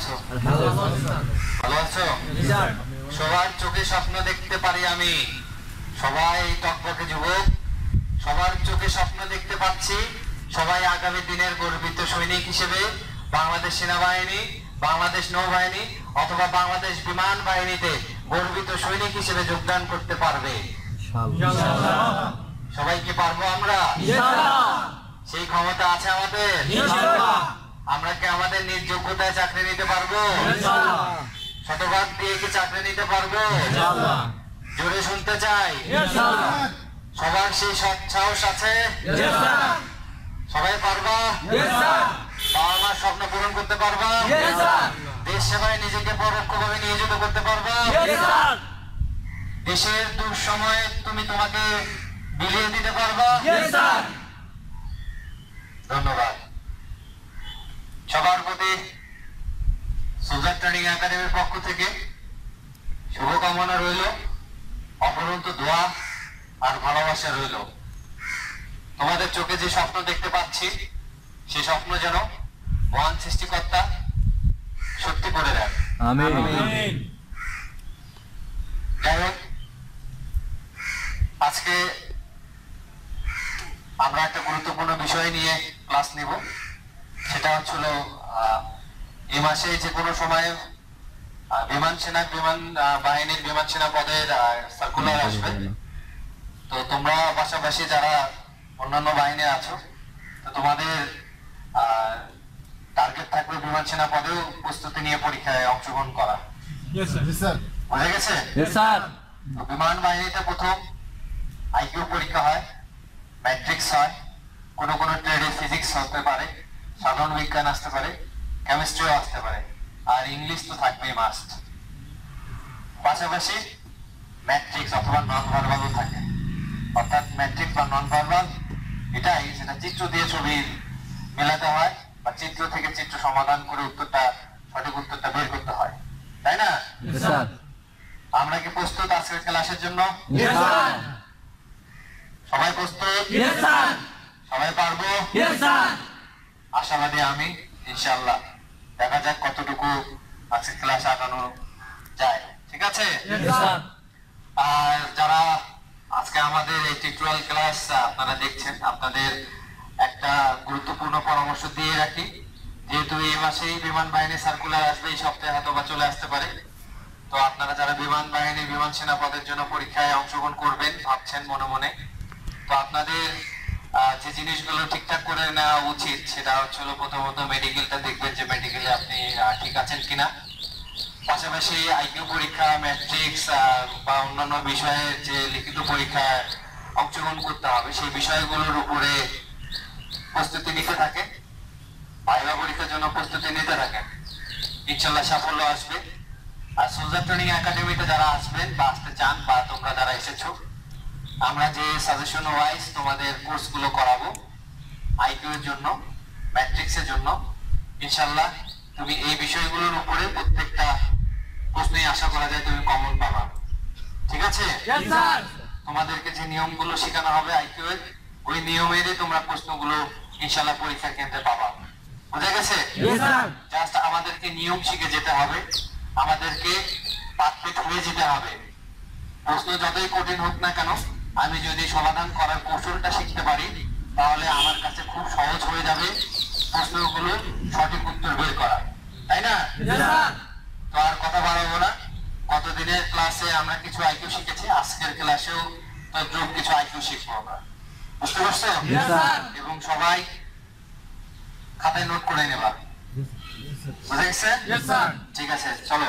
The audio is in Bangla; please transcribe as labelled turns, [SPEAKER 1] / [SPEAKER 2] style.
[SPEAKER 1] আছো? ভালো আছো? সবার চোখে স্বপ্ন দেখতে পারি আমি। সবাই টকবকে যুবক সবার চোখে স্বপ্ন দেখতে পাচ্ছি। সবাই আগামী দিনের গর্বিত সৈনিক হিসেবে বাংলাদেশ সেনাবাহিনী বাংলাদেশ নৌবাহিনী অথবা বাংলাদেশ বিমান বাহিনীতে গর্বিত সৈনিক হিসেবে যোগদান করতে পারবে। সবাই কি পারব আমরা? সেই ক্ষমতা আছে আমাদের? আমরা কি আমাদের নিজ যোগ্যতায় চাকরি নিতে পারব? শতভাগ দিয়ে কি চাকরি নিতে পারব? জোরে শুনতে চাই। সবার সেই সাহস আছে? সবাই পারবা? বাবা মার স্বপ্ন পূরণ করতে পারবা? দেশ সেবায় নিজেকে পরোক্ষভাবে নিয়োজিত করতে পারবা? দেশের দুঃসময়ে তুমি তোমাকে বিলিয়ে দিতে পারবা? ধন্যবাদ। প্রতি সোজার ট্রেনিং একাডেমির পক্ষ থেকে শুভকামনা রইল অপরন্ত দোয়া আর ভালোবাসা রইল। তোমাদের চোখে যে স্বপ্ন দেখতে পাচ্ছি সেই স্বপ্ন যেন মহান সৃষ্টিকর্তা সত্যি করে দেন। যাই হোক আজকে আমরা একটা গুরুত্বপূর্ণ বিষয় নিয়ে ক্লাস নিব সেটা হচ্ছিল আহ, এই মাসে যে কোনো সময় আহ, বিমান সেনা বিমান আহ, বাহিনীর বিমান সেনা পদের সার্কুলার আসবে। তো তোমরা পাশাপাশি যারা অন্যান্য বাহিনী আছো তো তোমাদের টার্গেট থাকবে বিমান সেনা পদেও প্রস্তুতি নিয়ে পরীক্ষায় অংশগ্রহণ করা। বোঝা গেছে? বিমান বাহিনীতে প্রথম আইকিউ পরীক্ষা হয় ম্যাট্রিক্স হয় কোনো কোনো ট্রেডে ফিজিক্স হতে পারে। সাধারণ বিজ্ঞান আসতে পারে কেমিস্ট্রিও আসতে পারে আর ইংলিশ তো থাকবেই মাস্ট পাশাপাশি ম্যাট্রিক্স অথবা নন ভার্বালও থাকে। অর্থাৎ ম্যাট্রিক্স বা নন ভার্বাল এটাই সেটা চিত্র দিয়ে ছবি মেলাতে হয় বা চিত্র থেকে চিত্র সমাধান করে উত্তরটা সঠিক উত্তরটা বের করতে হয়। তাই না? আমরা কি প্রস্তুত আজকের ক্লাসের জন্য? সবাই প্রস্তুত? সবাই পারব? আশাবাদী আমি ইনশাল্লাহ দেখা যাক কতটুকু আজকে ক্লাস আগানো যায়। ঠিক আছে? আর যারা আজকে আমাদের এই টিউটোরিয়াল ক্লাস আপনারা দেখছেন আপনাদের একটা গুরুত্বপূর্ণ পরামর্শ দিয়ে রাখি। যেহেতু এই মাসেই বিমান বাহিনী সার্কুলার আসবে এই সপ্তাহে হয়তো বা চলে আসতে পারে। তো আপনারা যারা বিমান বাহিনী বিমান সেনা পদের জন্য পরীক্ষায় অংশগ্রহণ করবেন ভাবছেন মনে মনে। তো আপনাদের যে জিনিসগুলো ঠিকঠাক করে নেওয়া উচিত সেটা হচ্ছে হলো প্রথমত মেডিকেলটা দেখবেন যে মেডিকেলে আপনি ঠিক আছেন কিনা। পাশাপাশি আইকিউ পরীক্ষা ম্যাট্রিক্স বা অন্যান্য বিষয়ে যে লিখিত পরীক্ষায় অংশগ্রহণ করতে হবে, সেই বিষয়গুলোর উপরে প্রস্তুতি নিতে থাকে ভাইবা পরীক্ষার জন্য প্রস্তুতি নিতে থাকেন। ইনশাল্লাহ সাফল্য আসবে। আর সোলজার ট্রেনিং একাডেমিতে যারা আসবেন বা আসতে চান বা তোমরা যারা এসেছ আমরা যে সাজেশন ওয়াইজ তোমাদের কোর্সগুলো করাবো আইকিউ এর জন্য ম্যাট্রিক্স এর জন্য ইনশাল্লাহ তুমি এই বিষয়গুলোর উপরে প্রত্যেকটা প্রশ্নেই আশা করা যায় তুমি কমন পাবা। ঠিক আছে? তোমাদেরকে যে নিয়মগুলো শেখানো হবে আইকিউ এর ওই নিয়মেরই তোমরা প্রশ্নগুলো ইনশাল্লাহ পরীক্ষা কেন্দ্রে পাবা। বুঝা গেছে? জাস্ট আমাদেরকে নিয়ম শিখে যেতে হবে আমাদেরকে পারফেক্ট হয়ে যেতে হবে। প্রশ্ন যতই কঠিন হোক না কেন আমি যদি সমাধান করার কৌশলটা শিখতে পারি তাহলে আমার কাছে খুব সহজ হয়ে যাবে প্রশ্নগুলো সঠিক উত্তর বের করা। তাই না? তো আর কথা বাড়াবো না। গতদিনের ক্লাসে আমরা কিছু আইকিউ শিখেছি আজকের ক্লাসেও তদ্রুপ কিছু আইকিউ শিখব আমরা। বুঝতে পারছ? এবং সবাই খাতায় নোট করে নেবা। বুঝে গেছে ঠিক আছে চলো।